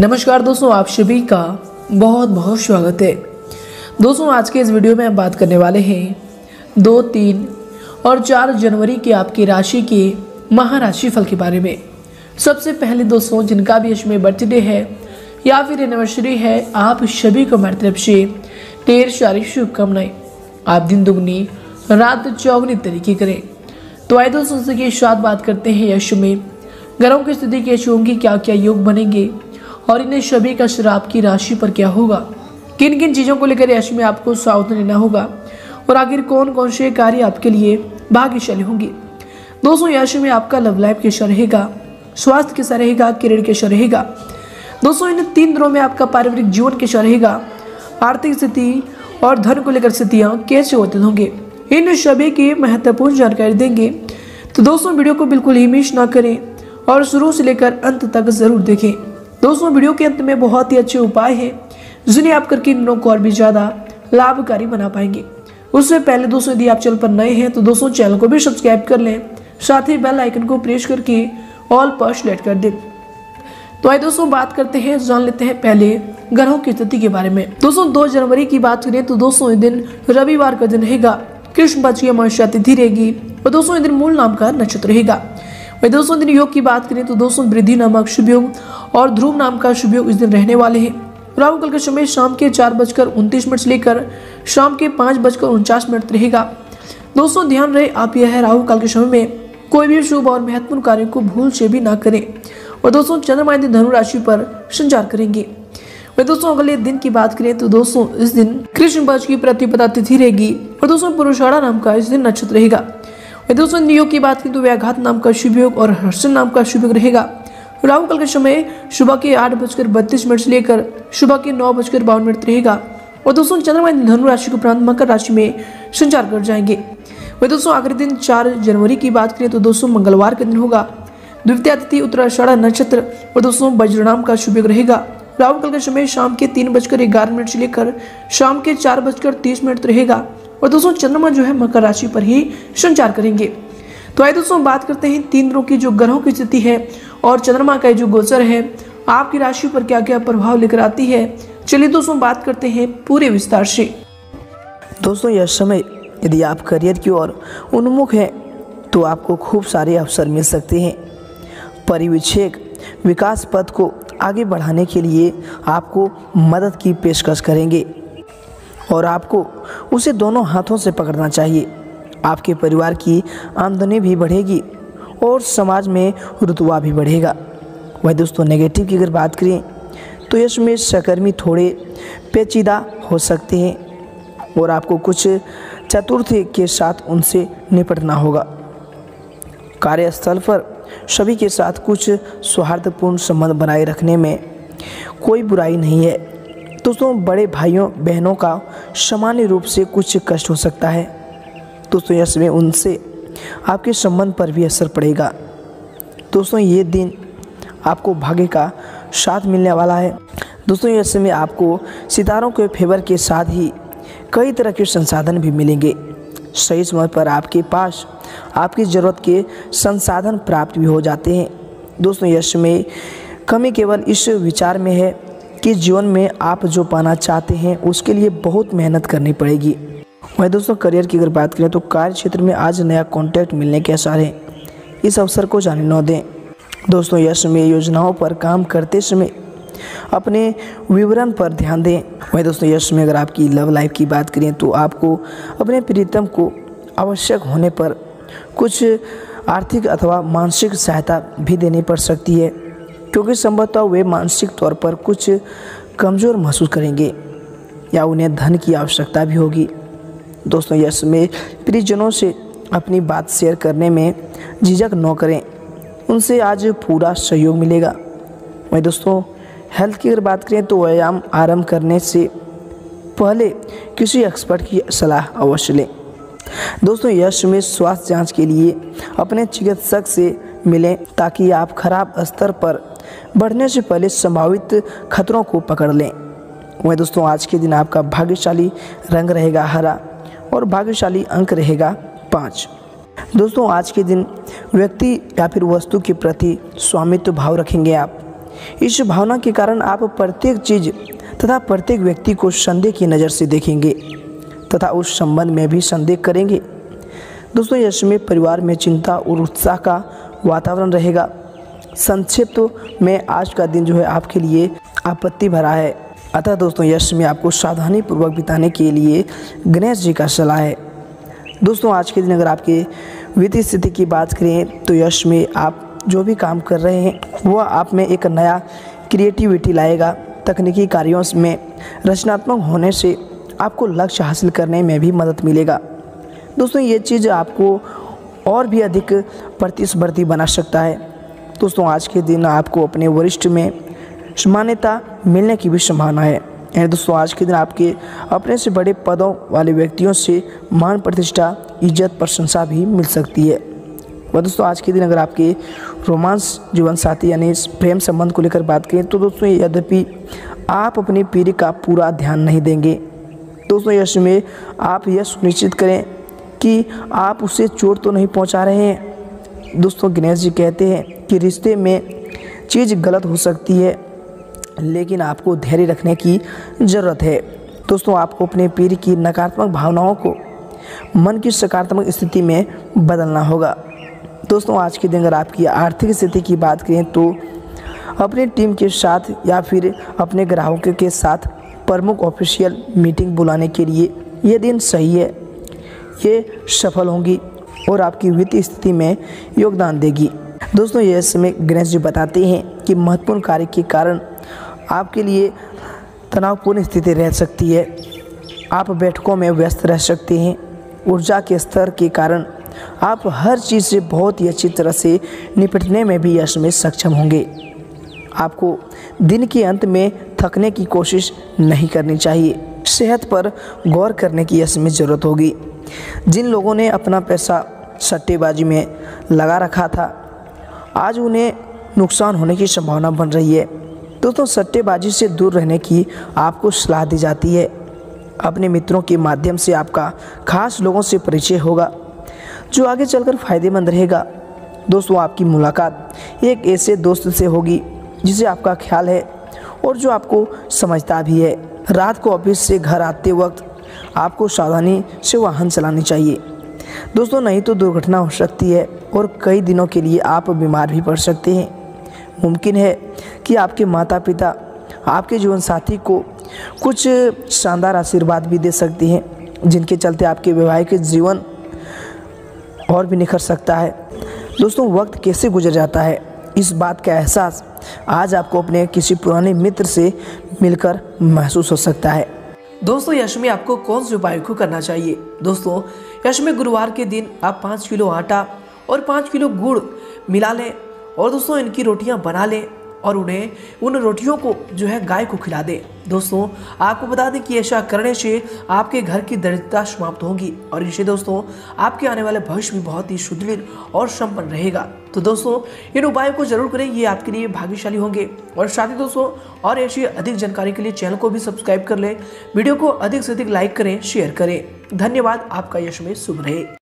नमस्कार दोस्तों, आप सभी का बहुत बहुत स्वागत है। दोस्तों, आज के इस वीडियो में हम बात करने वाले हैं दो, तीन और चार जनवरी की आपकी राशि के महाराशि फल के बारे में। सबसे पहले दोस्तों, जिनका भी इसमें बर्थडे है या फिर एनिवर्सरी है, आप सभी को मेरी तरफ़ से ढेर सारी शुभकामनाएँ। आप दिन दुगनी, रात चौगनी तरीके करें। तो आए दोस्तों से साथ बात करते हैं। यश में, ग्रहों की स्थिति के कैसी होंगी? क्या क्या योग बनेंगे? और इन्हें सभी का श्राप की राशि पर क्या होगा? किन किन चीज़ों को लेकर यश में आपको सावधान रहना होगा? और आखिर कौन कौन से कार्य आपके लिए भाग्यशाली होंगे? दोस्तों, यश में आपका लव लाइफ कैसा रहेगा? स्वास्थ्य कैसा रहेगा? करियर कैसा रहेगा? दोस्तों, इन तीन दिनों में आपका पारिवारिक जीवन कैसा रहेगा? आर्थिक स्थिति और धन को लेकर स्थितियाँ कैसे होते होंगे? इन सभी की महत्वपूर्ण जानकारी देंगे। तो दोस्तों, वीडियो को बिल्कुल ही मिस ना करें और शुरू से लेकर अंत तक ज़रूर देखें। दोस्तों, वीडियो के अंत में बहुत ही अच्छे उपाय हैं, जिन्हें आप करके इन को और भी ज़्यादा लाभकारी बना पाएँगे। उससे पहले दोस्तों, यदि आप चैनल पर नए हैं तो दोस्तों, चैनल को भी सब्सक्राइब कर लें, साथ ही बेल आइकन को प्रेस करके ऑल पर सेलेक्ट कर दें। तो आइए दोस्तों, बात करते हैं, जान लेते हैं पहले ग्रहों की स्थिति के बारे में। दोस्तों, दो जनवरी की बात करें तो दोस्तों दिन रविवार का दिन रहेगा। कृष्ण पक्ष की अमावस्या तिथि रहेगी, और दोस्तों दिन मूल नाम का नक्षत्र रहेगा। वही दोस्तों दिन योग की बात करें तो दोस्तों वृद्धि नामक शुभ योग और ध्रुव नाम का शुभ योग इस दिन रहने वाले हैं। राहु कल का समय शाम के चार बजकर उनतीस मिनट से लेकर शाम के पाँच बजकर उनचास मिनट रहेगा। दोस्तों, ध्यान रहे, आप यह राहु काल के समय में कोई भी शुभ और महत्वपूर्ण कार्य को भूल से भी ना करें और दोस्तों, चंद्रमा दिन धनु राशि पर संचार करेंगे। वही दोस्तों, अगले दिन की बात करें तो दोस्तों, इस दिन कृष्ण पक्ष की प्रतिपदा तिथि रहेगी और दोस्तों, पुरुषाड़ा नाम का इस दिन नक्षत्र रहेगा। दोस्तों योग की बात करें तो व्याघात नाम का शुभ योग और हर्षण नाम का शुभ योग रहेगा। राहु काल का समय सुबह के आठ बजकर बत्तीस मिनट से लेकर सुबह के नौ बजकर बावन मिनट रहेगा। और दोस्तों, चंद्रमा धनु राशि के उपरांत मकर राशि में संचार कर जाएँगे। वही दोस्तों, आखिरी दिन चार जनवरी की बात करें तो दोस्तों, मंगलवार के दिन होगा। द्वितीय तिथि उत्तराषाढ़ नक्षत्र और दोस्तों वज्रनाम का शुभ योग रहेगा। राहु काल का समय शाम के तीन बजकर ग्यारह मिनट से लेकर शाम के चार बजकर तीस मिनट रहेगा। और दोस्तों, चंद्रमा जो है मकर राशि पर ही संचार करेंगे। तो आइए दोस्तों बात करते हैं तीन दिनों की जो ग्रहों की स्थिति है और चंद्रमा का जो गोचर है, आपकी राशि पर क्या क्या प्रभाव लेकर आती है? चलिए दोस्तों बात करते हैं पूरे विस्तार से। दोस्तों, यह समय यदि आप करियर की ओर उन्मुख हैं तो आपको खूब सारे अवसर मिल सकते हैं। परिविक्षेक विकास पथ को आगे बढ़ाने के लिए आपको मदद की पेशकश करेंगे। और आपको उसे दोनों हाथों से पकड़ना चाहिए। आपके परिवार की आमदनी भी बढ़ेगी और समाज में रुतबा भी बढ़ेगा। वही दोस्तों नेगेटिव की अगर बात करें तो इसमें सहकर्मी थोड़े पेचीदा हो सकते हैं और आपको कुछ चतुर्थी के साथ उनसे निपटना होगा। कार्यस्थल पर सभी के साथ कुछ सौहार्दपूर्ण संबंध बनाए रखने में कोई बुराई नहीं है। दोस्तों, बड़े भाइयों, बहनों का सामान्य रूप से कुछ कष्ट हो सकता है। दोस्तों समय उनसे आपके संबंध पर भी असर पड़ेगा। दोस्तों, ये दिन आपको भाग्य का साथ मिलने वाला है। दोस्तों यह समय आपको सितारों के फेवर के साथ ही कई तरह के संसाधन भी मिलेंगे। सही समय पर आपके पास आपकी ज़रूरत के संसाधन प्राप्त भी हो जाते हैं। दोस्तों, यश में कमी केवल इस विचार में है कि जीवन में आप जो पाना चाहते हैं, उसके लिए बहुत मेहनत करनी पड़ेगी। वही दोस्तों, करियर की अगर बात करें तो कार्य क्षेत्र में आज नया कॉन्टैक्ट मिलने के आसार हैं। इस अवसर को जाने न दें। दोस्तों, यश में योजनाओं पर काम करते समय अपने विवरण पर ध्यान दें। वही दोस्तों, यश में अगर आपकी लव लाइफ की बात करें तो आपको अपने प्रीतम को आवश्यक होने पर कुछ आर्थिक अथवा मानसिक सहायता भी देनी पड़ सकती है। क्योंकि संभवतः वे मानसिक तौर पर कुछ कमज़ोर महसूस करेंगे या उन्हें धन की आवश्यकता भी होगी। दोस्तों, यश में प्रियजनों से अपनी बात शेयर करने में झिझक न करें। उनसे आज पूरा सहयोग मिलेगा। वही दोस्तों हेल्थ की अगर बात करें तो व्यायाम आरंभ करने से पहले किसी एक्सपर्ट की सलाह अवश्य लें। दोस्तों, यश में स्वास्थ्य जाँच के लिए अपने चिकित्सक से मिलें ताकि आप खराब स्तर पर बढ़ने से पहले संभावित खतरों को पकड़ लें। वही दोस्तों, आज के दिन आपका भाग्यशाली रंग रहेगा हरा और भाग्यशाली अंक रहेगा पाँच। दोस्तों, आज के दिन व्यक्ति या फिर वस्तु के प्रति स्वामित्व भाव रखेंगे आप। इस भावना के कारण आप प्रत्येक चीज़ तथा प्रत्येक व्यक्ति को संदेह की नज़र से देखेंगे तथा उस संबंध में भी संदेह करेंगे। दोस्तों, यश में परिवार में चिंता और उत्साह का वातावरण रहेगा। संक्षिप्त में आज का दिन जो है आपके लिए आपत्ति भरा है। अतः दोस्तों, यश में आपको सावधानी पूर्वक बिताने के लिए गणेश जी का सलाह है। दोस्तों, आज के दिन अगर आपके वित्तीय स्थिति की बात करें तो यश में आप जो भी काम कर रहे हैं, वह आप में एक नया क्रिएटिविटी लाएगा। तकनीकी कार्यों में रचनात्मक होने से आपको लक्ष्य हासिल करने में भी मदद मिलेगा। दोस्तों, ये चीज़ आपको और भी अधिक प्रतिस्पर्धी बना सकता है। दोस्तों, आज के दिन आपको अपने वरिष्ठ में मान्यता मिलने की भी संभावना है। यानी दोस्तों, आज के दिन आपके अपने से बड़े पदों वाले व्यक्तियों से मान प्रतिष्ठा, इज़्ज़त, प्रशंसा भी मिल सकती है। वह दोस्तों, आज के दिन अगर आपके रोमांस, जीवन साथी यानी प्रेम संबंध को लेकर बात करें तो दोस्तों, यद्यपि आप अपनी पीढ़ी का पूरा ध्यान नहीं देंगे, दोस्तों, यश में आप यह सुनिश्चित करें कि आप उसे चोट तो नहीं पहुँचा रहे हैं। दोस्तों गणेश जी कहते हैं कि रिश्ते में चीज़ गलत हो सकती है, लेकिन आपको धैर्य रखने की ज़रूरत है। दोस्तों, आपको अपने पीर की नकारात्मक भावनाओं को मन की सकारात्मक स्थिति में बदलना होगा। दोस्तों, आज के दिन अगर आपकी आर्थिक स्थिति की बात करें तो अपनी टीम के साथ या फिर अपने ग्राहकों के साथ प्रमुख ऑफिशियल मीटिंग बुलाने के लिए ये दिन सही है, ये सफल होंगी। और आपकी वित्तीय स्थिति में योगदान देगी। दोस्तों, यह समय गणेश जी बताते हैं कि महत्वपूर्ण कार्य के कारण आपके लिए तनावपूर्ण स्थिति रह सकती है। आप बैठकों में व्यस्त रह सकते हैं। ऊर्जा के स्तर के कारण आप हर चीज़ से बहुत ही अच्छी तरह से निपटने में भी यश में सक्षम होंगे। आपको दिन के अंत में थकने की कोशिश नहीं करनी चाहिए। सेहत पर गौर करने की यश में ज़रूरत होगी। जिन लोगों ने अपना पैसा सट्टेबाजी में लगा रखा था। आज उन्हें नुकसान होने की संभावना बन रही है। दोस्तों सट्टेबाजी से दूर रहने की आपको सलाह दी जाती है। अपने मित्रों के माध्यम से आपका खास लोगों से परिचय होगा, जो आगे चलकर फ़ायदेमंद रहेगा। दोस्तों, आपकी मुलाकात एक ऐसे दोस्त से होगी, जिसे आपका ख्याल है और जो आपको समझता भी है। रात को ऑफ़िस से घर आते वक्त आपको सावधानी से वाहन चलानी चाहिए। दोस्तों, नहीं तो दुर्घटना हो सकती है और कई दिनों के लिए आप बीमार भी पड़ सकते हैं। मुमकिन है कि आपके माता पिता आपके जीवन साथी को कुछ शानदार आशीर्वाद भी दे सकते हैं, जिनके चलते आपके वैवाहिक जीवन और भी निखर सकता है। दोस्तों, वक्त कैसे गुजर जाता है? इस बात का एहसास आज आपको अपने किसी पुराने मित्र से मिलकर महसूस हो सकता है। दोस्तों यश में आपको कौन से उपाय को करना चाहिए? दोस्तों यश में गुरुवार के दिन आप पाँच किलो आटा और पाँच किलो गुड़ मिला लें और दोस्तों, इनकी रोटियाँ बना लें। और उन्हें उन रोटियों को जो है गाय को खिला दें। दोस्तों, आपको बता दें कि ऐसा करने से आपके घर की दरिद्रता समाप्त होगी और इसे दोस्तों, आपके आने वाले भविष्य भी बहुत ही सुदृढ़ और संपन्न रहेगा। तो दोस्तों, इन उपायों को ज़रूर करें, ये आपके लिए भाग्यशाली होंगे। और साथ ही दोस्तों, और ऐसी अधिक जानकारी के लिए चैनल को भी सब्सक्राइब कर लें। वीडियो को अधिक से अधिक लाइक करें, शेयर करें। धन्यवाद, आपका यश में शुभ रहे।